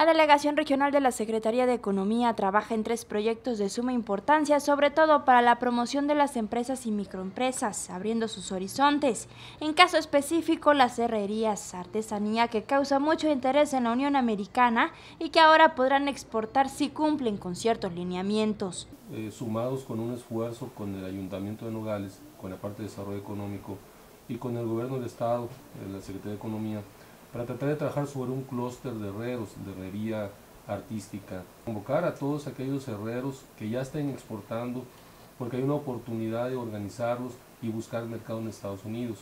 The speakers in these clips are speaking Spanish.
La Delegación Regional de la Secretaría de Economía trabaja en tres proyectos de suma importancia, sobre todo para la promoción de las empresas y microempresas, abriendo sus horizontes. En caso específico, las herrerías, artesanía que causa mucho interés en la Unión Americana y que ahora podrán exportar si cumplen con ciertos lineamientos. Eh, sumados con un esfuerzo con el Ayuntamiento de Nogales, con la parte de desarrollo económico y con el Gobierno del Estado, la Secretaría de Economía, para tratar de trabajar sobre un clúster de herreros, de herrería artística. Convocar a todos aquellos herreros que ya estén exportando, porque hay una oportunidad de organizarlos y buscar mercado en Estados Unidos.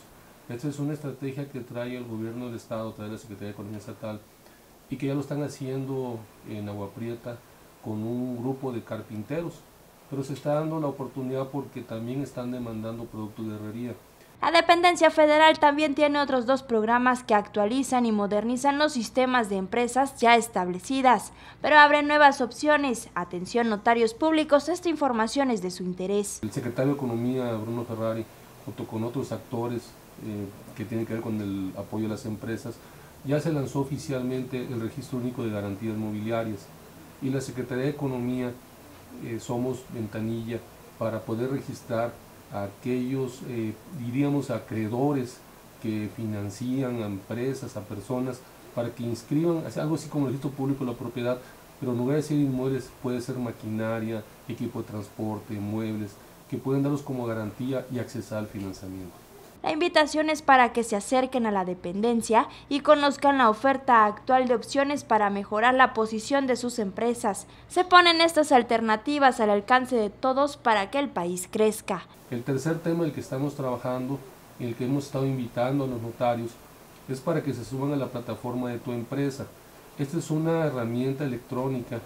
Esta es una estrategia que trae el gobierno del Estado, trae la Secretaría de Economía Estatal, y que ya lo están haciendo en Agua Prieta con un grupo de carpinteros, pero se está dando la oportunidad porque también están demandando productos de herrería. La dependencia federal también tiene otros dos programas que actualizan y modernizan los sistemas de empresas ya establecidas, pero abren nuevas opciones. Atención notarios públicos, esta información es de su interés. El secretario de Economía, Bruno Ferrari, junto con otros actores eh, que tienen que ver con el apoyo a las empresas, ya se lanzó oficialmente el Registro Único de Garantías Mobiliarias y la Secretaría de Economía eh, somos ventanilla para poder registrar aquellos, eh, diríamos, acreedores que financian a empresas, a personas, para que inscriban, algo así como el registro público de la propiedad, pero en lugar de ser inmuebles puede ser maquinaria, equipo de transporte, muebles, que pueden darlos como garantía y accesar al financiamiento. La invitación es para que se acerquen a la dependencia y conozcan la oferta actual de opciones para mejorar la posición de sus empresas. Se ponen estas alternativas al alcance de todos para que el país crezca. El tercer tema el que estamos trabajando, en el que hemos estado invitando a los notarios, es para que se suban a la plataforma de tu empresa. Esta es una herramienta electrónica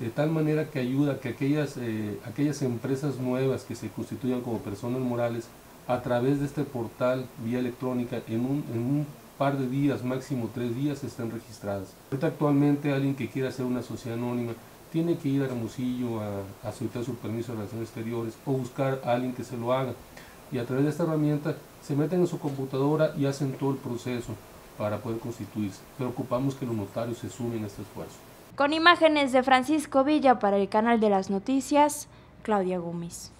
de tal manera que ayuda a que aquellas, eh, aquellas empresas nuevas que se constituyan como personas morales a través de este portal vía electrónica en un, en un par de días, máximo tres días, estén registradas. Actualmente alguien que quiera hacer una sociedad anónima tiene que ir a Hermosillo a, a solicitar su permiso de relaciones exteriores o buscar a alguien que se lo haga. Y a través de esta herramienta se meten en su computadora y hacen todo el proceso para poder constituirse. Preocupamos que los notarios se sumen a este esfuerzo. Con imágenes de Francisco Villa para el canal de las noticias, Claudia Gómez.